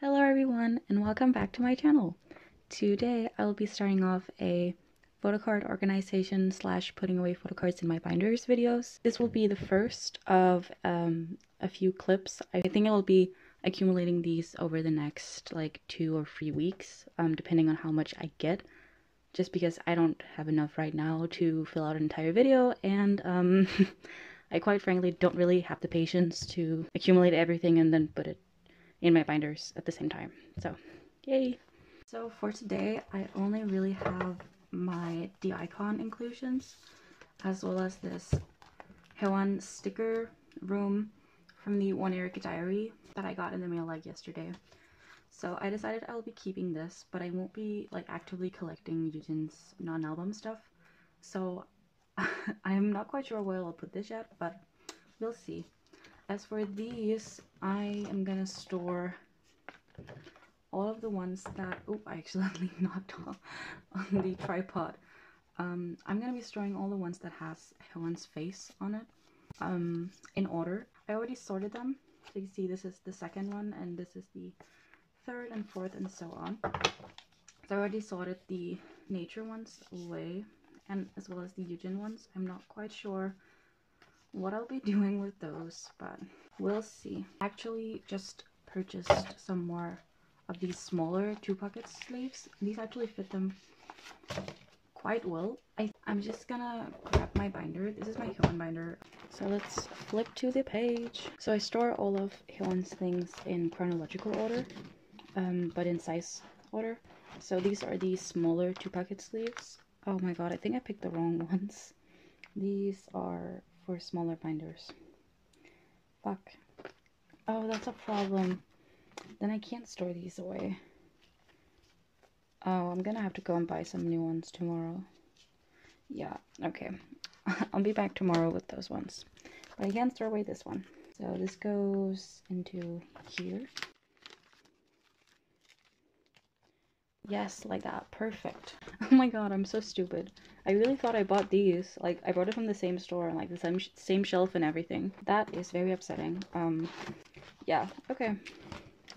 Hello everyone and welcome back to my channel. Today I will be starting off a photocard organization slash putting away photocards in my binders videos. This will be the first of um, a few clips. I think I will be accumulating these over the next like two or three weeks um, depending on how much I get just because I don't have enough right now to fill out an entire video and um, I quite frankly don't really have the patience to accumulate everything and then put it in my binders at the same time. So, yay! So for today, I only really have my DICON inclusions as well as this Hyewon sticker room from the Oneiric diary that I got in the mail like yesterday. So I decided I'll be keeping this, but I won't be like actively collecting Yujin's non-album stuff. So I'm not quite sure where I'll put this yet, but we'll see. As for these, I am gonna store all of the ones that, oh, I accidentally knocked off on the tripod. Um, I'm gonna be storing all the ones that has Hyewon's face on it um, in order. I already sorted them. So you see this is the second one and this is the third and fourth and so on. So I already sorted the nature ones away and as well as the Yujin ones. I'm not quite sure what I'll be doing with those, but we'll see. Actually, just purchased some more of these smaller two pocket sleeves. These actually fit them quite well. I, I'm just gonna grab my binder. This is my Hyewon binder. So let's flip to the page. So I store all of Hyewon's things in chronological order, um, but in size order. So these are the smaller two pocket sleeves. Oh my god, I think I picked the wrong ones. These are for smaller binders. Fuck. Oh, that's a problem. Then I can't store these away. Oh, I'm gonna have to go and buy some new ones tomorrow. Yeah, okay. I'll be back tomorrow with those ones. But I can't store away this one. So this goes into here. Yes, like that. Perfect. Oh my god, I'm so stupid. I really thought I bought these. Like, I bought it from the same store and like the same, sh same shelf and everything. That is very upsetting. Um, yeah, okay.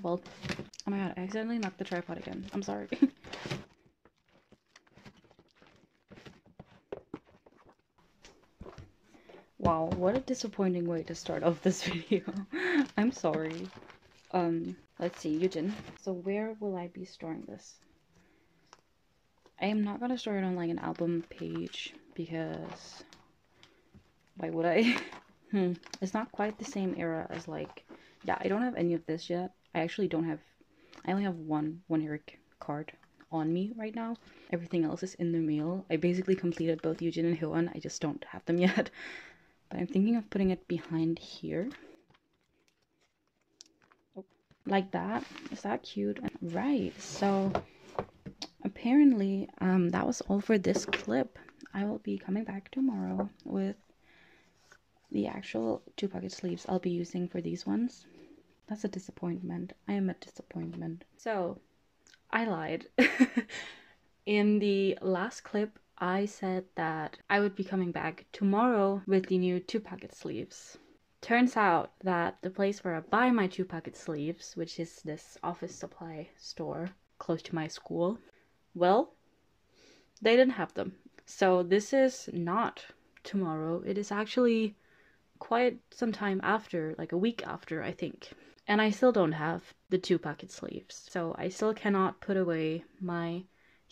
Well, oh my god, I accidentally knocked the tripod again. I'm sorry. wow, what a disappointing way to start off this video. I'm sorry. Um, let's see, Yujin. So where will I be storing this? I am not gonna store it on like an album page because why would I? hmm. It's not quite the same era as like yeah, I don't have any of this yet. I actually don't have I only have one Oneiric card on me right now. Everything else is in the mail. I basically completed both Yujin and Hyewon. I just don't have them yet. But I'm thinking of putting it behind here. Oh, like that. Is that cute? Right. So apparently um, that was all for this clip. I will be coming back tomorrow with the actual two pocket sleeves I'll be using for these ones. That's a disappointment. I am a disappointment. So, I lied. In the last clip, I said that I would be coming back tomorrow with the new two pocket sleeves. Turns out that the place where I buy my two pocket sleeves, which is this office supply store close to my school, well, they didn't have them. So this is not tomorrow. It is actually quite some time after, like a week after, I think. And I still don't have the two pocket sleeves. So I still cannot put away my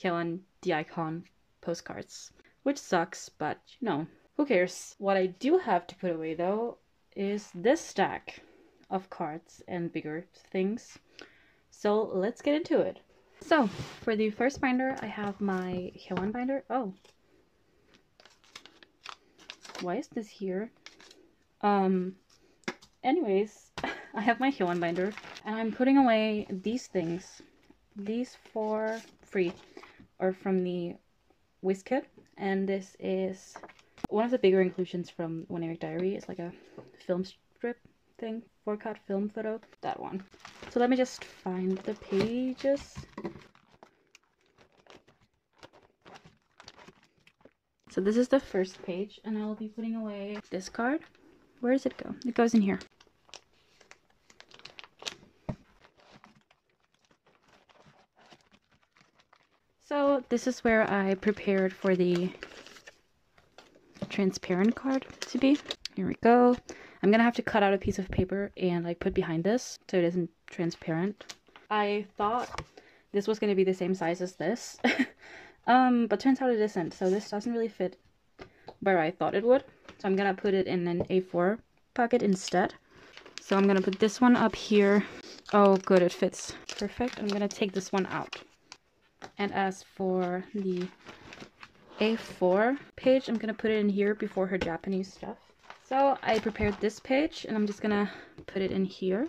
Hyewon the Icon postcards. Which sucks, but you know, who cares? What I do have to put away though is this stack of cards and bigger things. So let's get into it. So, for the first binder, I have my Hyewon binder. Oh. Why is this here? Um, anyways, I have my Hyewon binder, and I'm putting away these things. These four free are from the WizKit, and this is one of the bigger inclusions from Oneiric Diary. It's like a film strip thing, four cut film photo. That one. So let me just find the pages. So this is the first page and I'll be putting away this card. Where does it go? It goes in here. So this is where I prepared for the transparent card to be. Here we go. I'm gonna have to cut out a piece of paper and like put behind this so it isn't transparent. I thought this was gonna be the same size as this. um, but turns out it isn't. So this doesn't really fit where I thought it would. So I'm gonna put it in an A4 pocket instead. So I'm gonna put this one up here. Oh good, it fits perfect. I'm gonna take this one out. And as for the A4 page, I'm gonna put it in here before her Japanese stuff. So I prepared this page and I'm just gonna put it in here.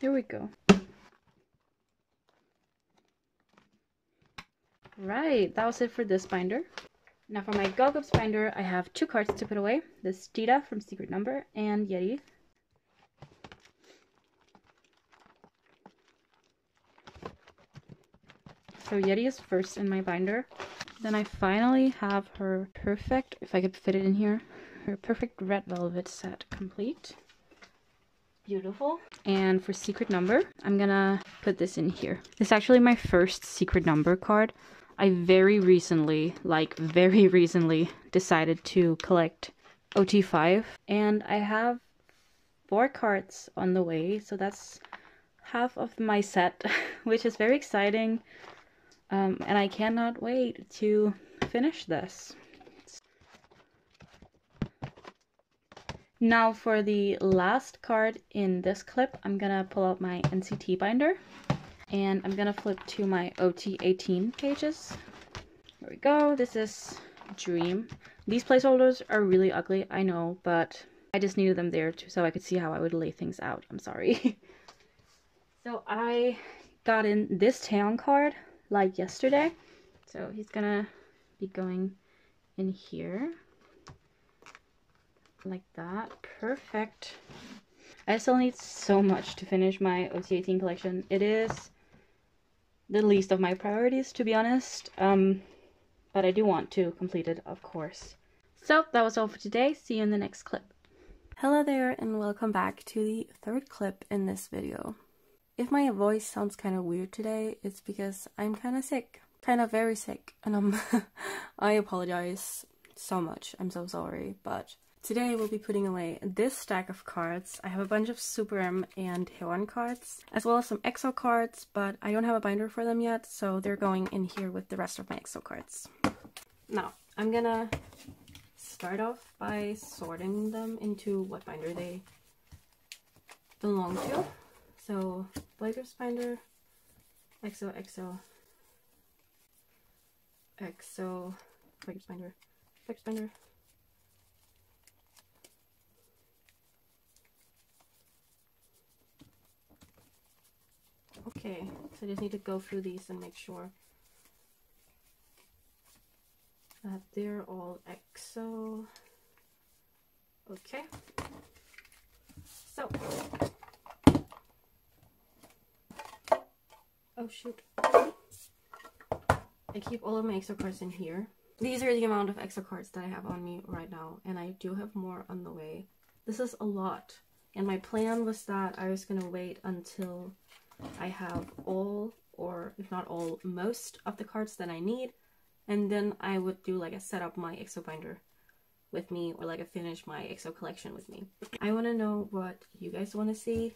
There we go. Right, that was it for this binder. Now for my Girl binder, I have two cards to put away. This Dita from Secret Number and Yeri. So Yeri is first in my binder. Then I finally have her perfect, if I could fit it in here, her perfect red velvet set complete. Beautiful. And for secret number, I'm gonna put this in here. This is actually my first secret number card. I very recently, like very recently, decided to collect OT5 and I have four cards on the way, so that's half of my set, which is very exciting. Um, and I cannot wait to finish this. Now for the last card in this clip, I'm gonna pull out my NCT binder and I'm gonna flip to my OT18 pages. There we go. This is Dream. These placeholders are really ugly, I know, but I just needed them there to, so I could see how I would lay things out. I'm sorry. so I got in this Taeyong card like yesterday. So he's gonna be going in here like that. Perfect. I still need so much to finish my OT18 collection. It is the least of my priorities, to be honest. Um, but I do want to complete it, of course. So that was all for today. See you in the next clip. Hello there and welcome back to the third clip in this video. If my voice sounds kind of weird today, it's because I'm kind of sick. Kind of very sick. And I'm I apologize so much. I'm so sorry. But Today we'll be putting away this stack of cards. I have a bunch of Super M and Hyewon cards, as well as some EXO cards, but I don't have a binder for them yet, so they're going in here with the rest of my EXO cards. Now, I'm gonna start off by sorting them into what binder they belong to. So, Blaker's binder, EXO, EXO, EXO, Blaker's binder, Blaker's binder, Okay, so I just need to go through these and make sure that they're all EXO. Okay. So. Oh shoot. I keep all of my EXO cards in here. These are the amount of EXO cards that I have on me right now, and I do have more on the way. This is a lot, and my plan was that I was gonna wait until I have all, or if not all, most of the cards that I need. And then I would do like a set up my EXO binder with me or like a finish my EXO collection with me. I want to know what you guys want to see.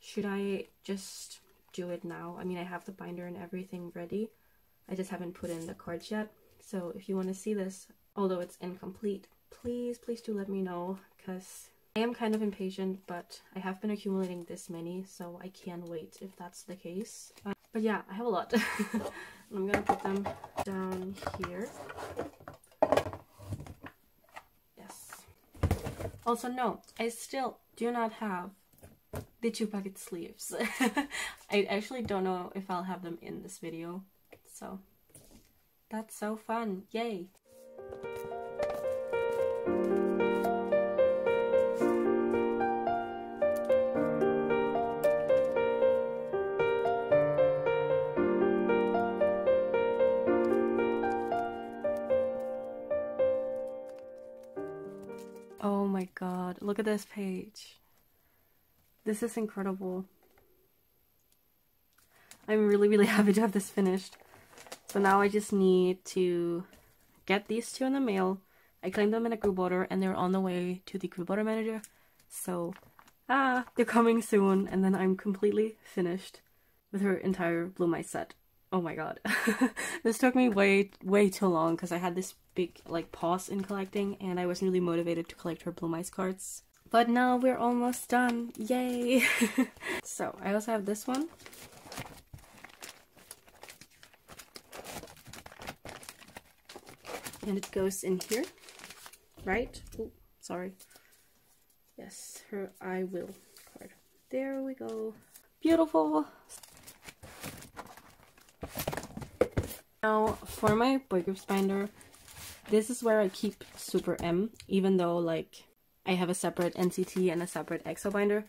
Should I just do it now? I mean, I have the binder and everything ready. I just haven't put in the cards yet. So if you want to see this, although it's incomplete, please, please do let me know because I am kind of impatient, but I have been accumulating this many, so I can wait if that's the case. Uh, but yeah, I have a lot. I'm gonna put them down here. Yes. Also, no, I still do not have the two pocket sleeves. I actually don't know if I'll have them in this video, so that's so fun. Yay! My god, look at this page. This is incredible. I'm really, really happy to have this finished. So now I just need to get these two in the mail. I claimed them in a group order and they're on the way to the group order manager. So, ah, they're coming soon and then I'm completely finished with her entire Bloom*IZ set. Oh my god. this took me way, way too long because I had this big, like, pause in collecting and I wasn't really motivated to collect her Bloom*IZ cards. But now we're almost done. Yay! so, I also have this one. And it goes in here, right? Oh, sorry. Yes, her I will card. There we go. Beautiful. Now, for my boy groups binder, this is where I keep Super M, even though, like, I have a separate NCT and a separate EXO binder.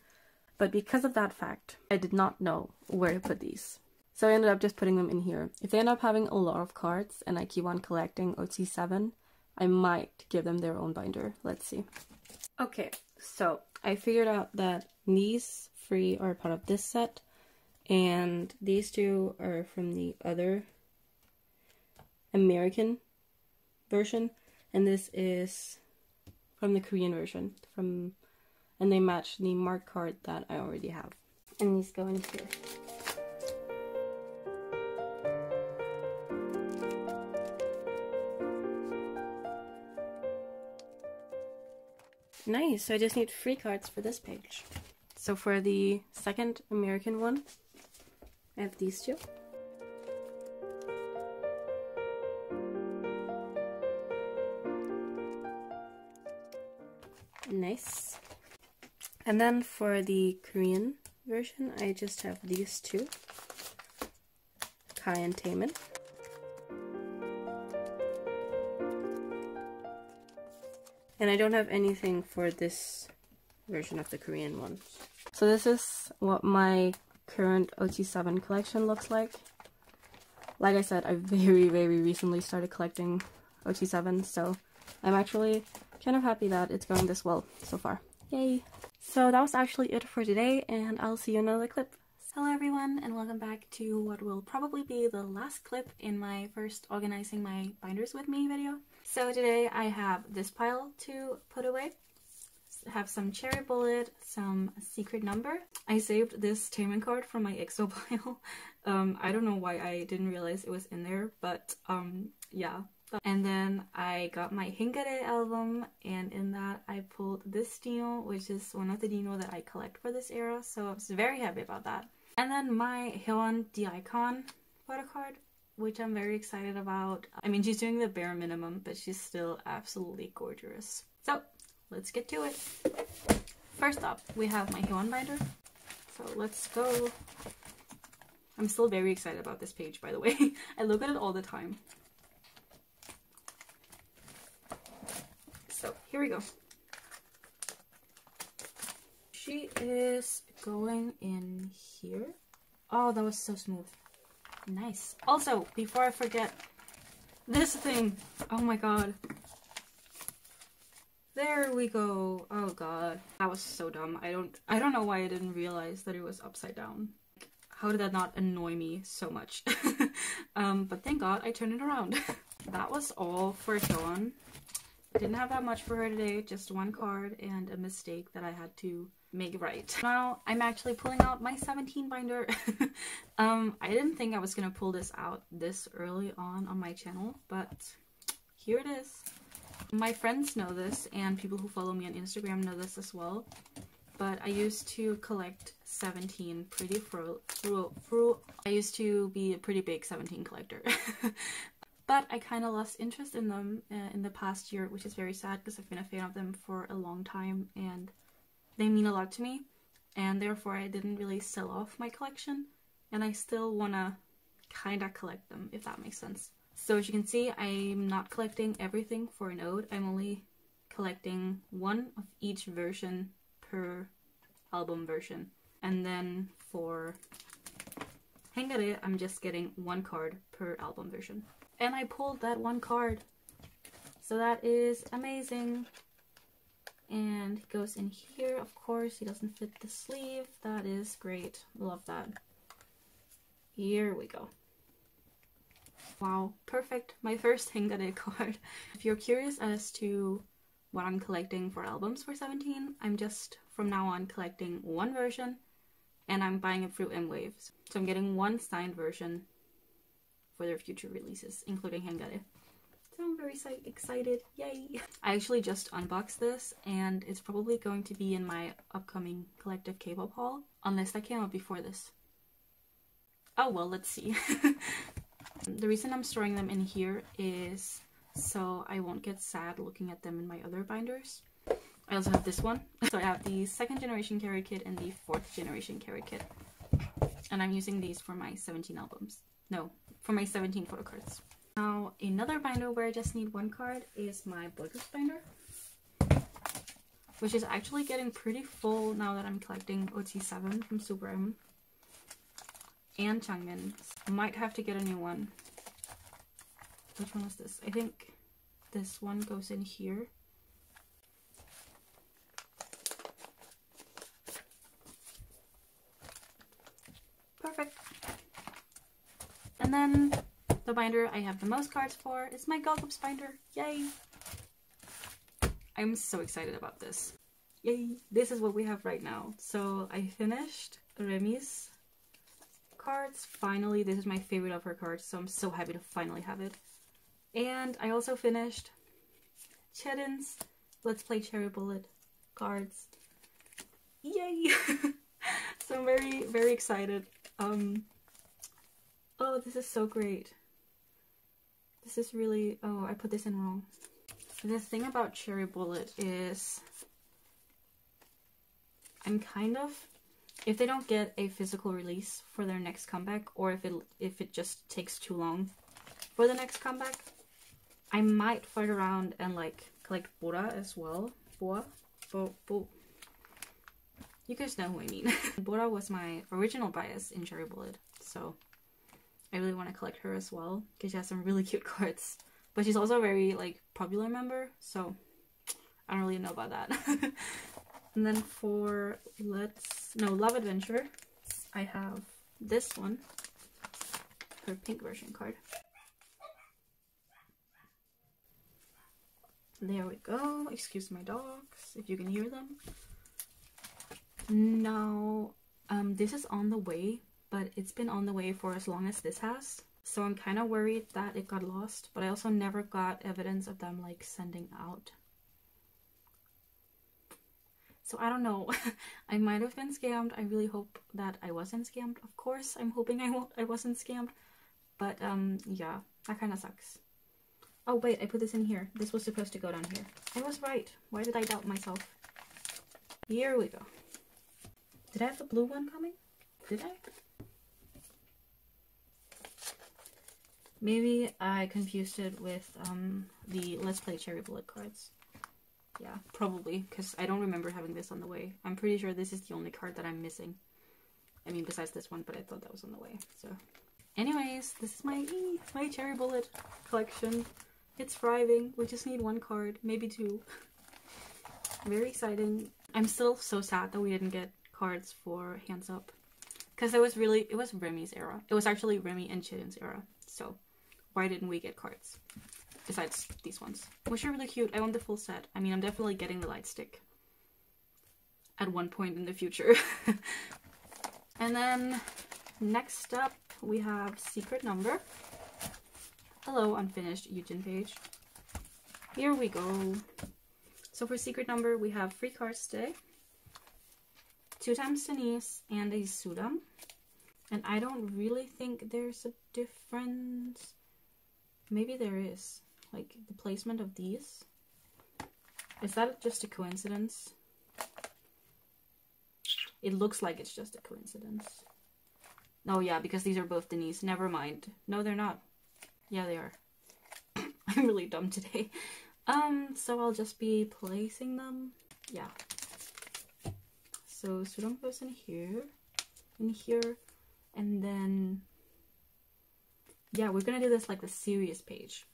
But because of that fact, I did not know where to put these. So I ended up just putting them in here. If they end up having a lot of cards and I keep on collecting OT7, I might give them their own binder. Let's see. Okay, so I figured out that these three are part of this set and these two are from the other American version and this is from the Korean version from and they match the mark card that I already have. And these go in here. Nice, so I just need three cards for this page. So for the second American one, I have these two. Nice. And then for the Korean version, I just have these two. Kai and Taemin. And I don't have anything for this version of the Korean one. So this is what my current OT7 collection looks like. Like I said, I very, very recently started collecting OT7, so I'm actually kind of happy that it's going this well so far. Yay! So that was actually it for today, and I'll see you in another clip. Hello everyone, and welcome back to what will probably be the last clip in my first Organizing My Binders With Me video. So today I have this pile to put away. have some cherry bullet, some secret number. I saved this Taemin card from my EXO pile. um, I don't know why I didn't realize it was in there, but um, yeah. And then I got my Hingare album, and in that I pulled this Dino, which is one of the Dino that I collect for this era, so I was very happy about that. And then my Hyewon DICON photo card, which I'm very excited about. I mean, she's doing the bare minimum, but she's still absolutely gorgeous. So, let's get to it. First up, we have my Hyewon binder. So let's go. I'm still very excited about this page, by the way. I look at it all the time. So, here we go. She is going in here. Oh, that was so smooth. Nice. Also, before I forget, this thing. Oh my god. There we go. Oh god. That was so dumb. I don't I don't know why I didn't realize that it was upside down. How did that not annoy me so much? um, but thank god I turned it around. that was all for Dawn. Didn't have that much for her today, just one card and a mistake that I had to make right. Now I'm actually pulling out my 17 binder. um, I didn't think I was gonna pull this out this early on on my channel, but here it is. My friends know this and people who follow me on Instagram know this as well. But I used to collect 17 pretty through through I used to be a pretty big 17 collector. but I kind of lost interest in them uh, in the past year, which is very sad because I've been a fan of them for a long time and they mean a lot to me and therefore I didn't really sell off my collection and I still wanna kinda collect them if that makes sense. So as you can see I'm not collecting everything for an ode, I'm only collecting one of each version per album version and then for Hengare I'm just getting one card per album version. And I pulled that one card. So that is amazing. And he goes in here of course. He doesn't fit the sleeve. That is great. Love that. Here we go. Wow, perfect. My first Hengare card. If you're curious as to what I'm collecting for albums for 17, I'm just from now on collecting one version and I'm buying it through M-Waves. So I'm getting one signed version for their future releases, including Hengare. So I'm very excited, yay! I actually just unboxed this and it's probably going to be in my upcoming collective K-pop haul, unless that came out before this. Oh well, let's see. the reason I'm storing them in here is so I won't get sad looking at them in my other binders. I also have this one. So I have the second generation Carat kit and the fourth generation Carat kit. And I'm using these for my 17 albums. No, for my 17 photo cards. Now, another binder where I just need one card is my Boygroups binder. Which is actually getting pretty full now that I'm collecting OT7 from Super M. And Changmin. Might have to get a new one. Which one is this? I think this one goes in here. Perfect. And then the binder I have the most cards for is my Galgups binder. Yay! I'm so excited about this. Yay! This is what we have right now. So I finished Remy's cards. Finally, this is my favorite of her cards, so I'm so happy to finally have it. And I also finished Chaerin's Let's Play Cherry Bullet cards. Yay! so I'm very, very excited. Um, oh, this is so great. This is really, oh, I put this in wrong. The thing about Cherry Bullet is I'm kind of, if they don't get a physical release for their next comeback, or if it, if it just takes too long for the next comeback, I might fight around and like collect Bora as well. Boa? Bo, bo. You guys know who I mean. Bora was my original bias in Cherry Bullet, so I really want to collect her as well because she has some really cute cards. But she's also a very like popular member, so I don't really know about that. and then for let's no Love Adventure, I have this one, her pink version card. There we go. Excuse my dogs if you can hear them. Now, um, this is on the way, but it's been on the way for as long as this has. So I'm kind of worried that it got lost, but I also never got evidence of them like sending out. So I don't know. I might have been scammed. I really hope that I wasn't scammed. Of course, I'm hoping I won't. I wasn't scammed. But um, yeah, that kind of sucks. Oh wait, I put this in here. This was supposed to go down here. I was right. Why did I doubt myself? Here we go. Did I have the blue one coming? Did I? Maybe I confused it with um, the Let's Play Cherry Bullet cards. Yeah, probably, because I don't remember having this on the way. I'm pretty sure this is the only card that I'm missing. I mean, besides this one, but I thought that was on the way, so... Anyways, this is my my Cherry Bullet collection. It's thriving. We just need one card, maybe two. Very exciting. I'm still so sad that we didn't get cards for Hands Up. Because it was really, it was Remy's era. It was actually Remy and Chaerin's era. So why didn't we get cards? Besides these ones. Which are really cute. I want the full set. I mean, I'm definitely getting the light stick. At one point in the future. and then next up we have Secret Number. Hello, unfinished Yujin page. Here we go. So for secret number, we have three cards today. Two times Denise and a Sudam. And I don't really think there's a difference. Maybe there is. Like, the placement of these. Is that just a coincidence? It looks like it's just a coincidence. No, yeah, because these are both Denise. Never mind. No, they're not. Yeah, they are. I'm really dumb today. Um, so I'll just be placing them. Yeah. So Sudong goes in here, in here, and then yeah, we're gonna do this like the serious page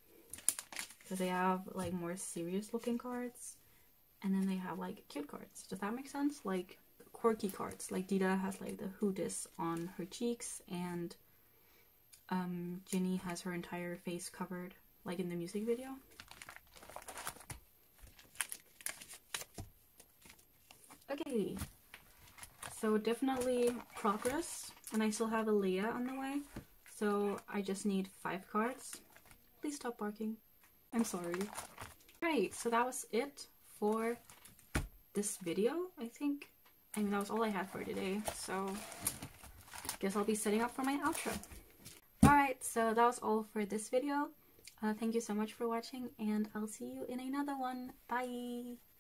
because they have like more serious looking cards, and then they have like cute cards. Does that make sense? Like quirky cards. Like Dita has like the Who Dis on her cheeks, and um, Jinny has her entire face covered, like in the music video. Okay, so definitely progress, and I still have a Leah on the way, so I just need five cards. Please stop barking. I'm sorry. Right, so that was it for this video, I think. I mean, that was all I had for today, so guess I'll be setting up for my outro. Alright, so that was all for this video. Uh, thank you so much for watching, and I'll see you in another one. Bye!